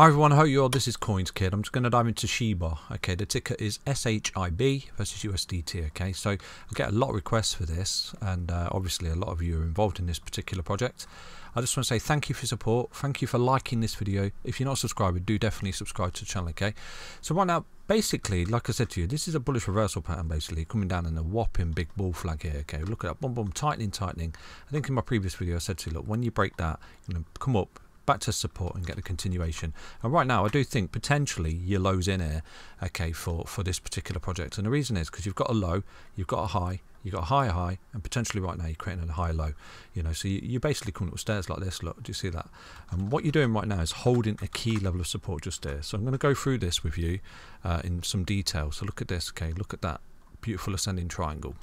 Hi everyone, how hope you all. This is CoinsKid. I'm just going to dive into Shiba. Okay, the ticker is SHIB versus USDT. Okay, so I get a lot of requests for this, and uh, obviously a lot of you are involved in this particular project. I just want to say thank you for support. Thank you for liking this video. If you're not subscribed, do definitely subscribe to the channel. Okay, so right now, basically, like I said to you, this is a bullish reversal pattern. Basically, coming down in a whopping big bull flag here. Okay, look at that, boom, boom, tightening, tightening. I think in my previous video I said to you, look, when you break that, you're going to come up back to support and get the continuation. And right now, I do think potentially your low's in here, okay, for, for this particular project. And the reason is because you've got a low, you've got a high, you've got a higher high, and potentially right now you're creating a higher low. You know, so you, you're basically coming up stairs like this. Look, do you see that? And what you're doing right now is holding a key level of support just there. So I'm going to go through this with you uh, in some detail. So look at this, okay, look at that beautiful ascending triangle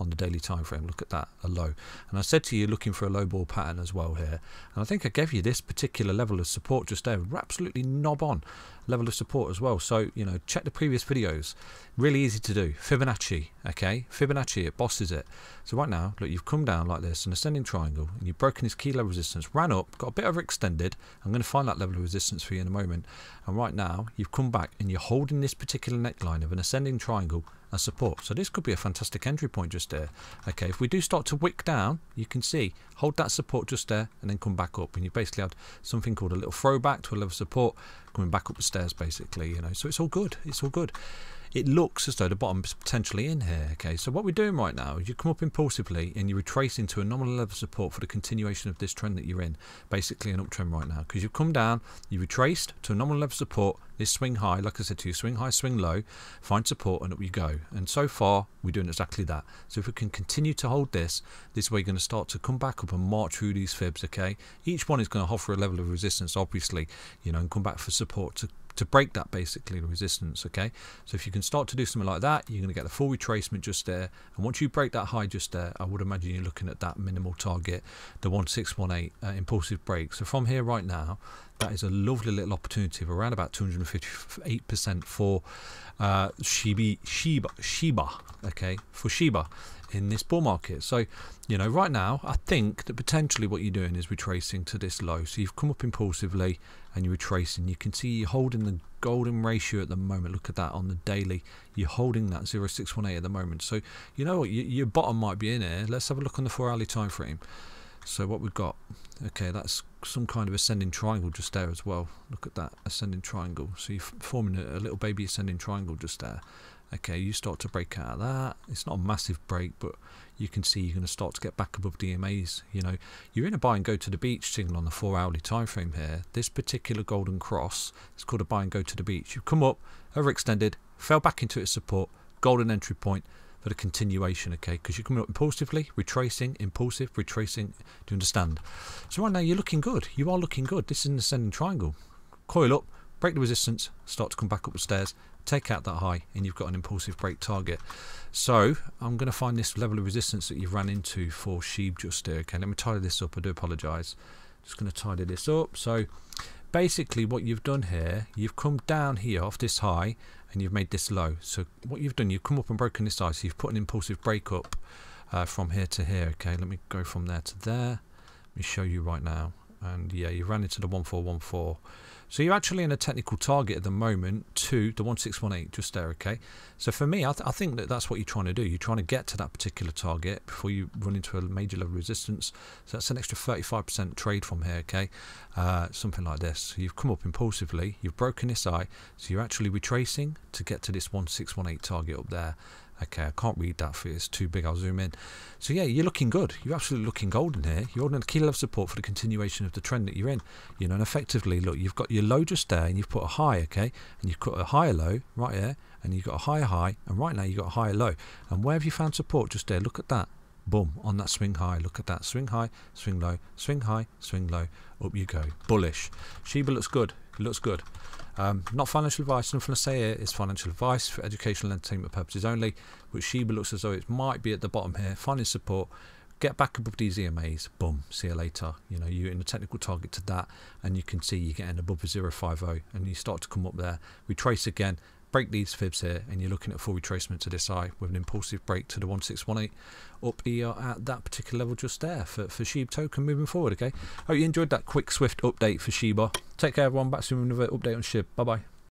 on the daily time frame. Look at that, a low. And I said to you, looking for a low ball pattern as well here. And I think I gave you this particular level of support just there. absolutely knob on level of support as well. So, you know, check the previous videos. Really easy to do. Fibonacci, okay? Fibonacci, it bosses it. So right now, look, you've come down like this, an ascending triangle, and you've broken this key level resistance, ran up, got a bit overextended. I'm going to find that level of resistance for you in a moment. And right now, you've come back and you're holding this particular neckline of an ascending triangle as support. So this could be a fantastic entry point just there. Okay, if we do start to wick down, you can see, hold that support just there and then come back up. And you basically had something called a little throwback to a level support coming back up the stairs basically, you know. So it's all good. It's all good it looks as though the bottom is potentially in here. Okay, so what we're doing right now is you come up impulsively and you retrace into a nominal level support for the continuation of this trend that you're in, basically an uptrend right now. Because you've come down, you retraced to a nominal level support, this swing high, like I said to you, swing high, swing low, find support, and up you go. And so far, we're doing exactly that. So if we can continue to hold this, this way you're going to start to come back up and march through these fibs, okay? Each one is going to offer a level of resistance, obviously, you know, and come back for support to to break that basically resistance okay? So if you can start to do something like that you're going to get the full retracement just there. And once you break that high just there I would imagine you're looking at that minimal target the 1618 uh, impulsive break. So from here right now that is a lovely little opportunity of around about 258% for uh, Shiba, Shiba, okay, for Shiba in this bull market. So, you know, right now, I think that potentially what you're doing is retracing to this low. So you've come up impulsively and you're retracing. You can see you're holding the golden ratio at the moment. Look at that on the daily. You're holding that 0618 at the moment. So, you know what, your bottom might be in here. Let's have a look on the four hourly time frame. So what we've got, okay, that's some kind of ascending triangle just there as well. Look at that ascending triangle. So you're forming a, a little baby ascending triangle just there okay you start to break out of that. It's not a massive break but you can see you're going to start to get back above DMAs you know. You're in a buy and go to the beach signal on the four hourly time frame here. This particular golden cross is called a buy and go to the beach. You've come up overextended fell back into its support golden entry point for the continuation okay? Because you're coming up impulsively retracing impulsive retracing. Do you understand? So right now you're looking good. You are looking good. This is an ascending triangle. Coil up break the resistance start to come back up the stairs take out that high and you've got an impulsive break target. So I'm going to find this level of resistance that you've ran into for SHIB just here. Okay, let me tidy this up. I do apologise. Just going to tidy this up. So basically what you've done here, you've come down here off this high and you've made this low. So what you've done, you've come up and broken this high. So you've put an impulsive break up uh, from here to here. Okay, let me go from there to there. Let me show you right now. And yeah, you ran into the 1414. So you're actually in a technical target at the moment to the 1618 just there, okay? So for me, I, th I, think that that's what you're trying to do. You're trying to get to that particular target before you run into a major level of resistance. So that's an extra 35% trade from here, okay? Uh, something like this. You've come up impulsively, you've broken this eye, so you're actually retracing to get to this 1618 target up there. Okay, I can't read that for you. It's too big. I'll zoom in. So yeah, you're looking good. You're absolutely looking golden here. You're holding a key level of support for the continuation of the trend that you're in. You know, and effectively, look, you've got your low just there, and you've put a high, okay, and you've got a higher low right here, and you've got a higher high, and right now you've got a higher low. And where have you found support? Just there. Look at that. Boom on that swing high. Look at that swing high, swing low, swing high, swing low. Up you go. Bullish. Shiba looks good. Looks good. Um, not financial advice, nothing to say here is financial advice for educational entertainment purposes only, which Shiba looks as though it might be at the bottom here. Finding support, get back above these EMAs, boom, see you later. You know, you're in the technical target to that, and you can see you're getting above a 050, and you start to come up there. We trace again, break these fibs here and you're looking at full retracement to this eye with an impulsive break to the 1618 up here at that particular level just there for, for Shiba token moving forward okay? Hope you enjoyed that quick swift update for Shiba take care everyone. Back soon with another update on SHIB bye bye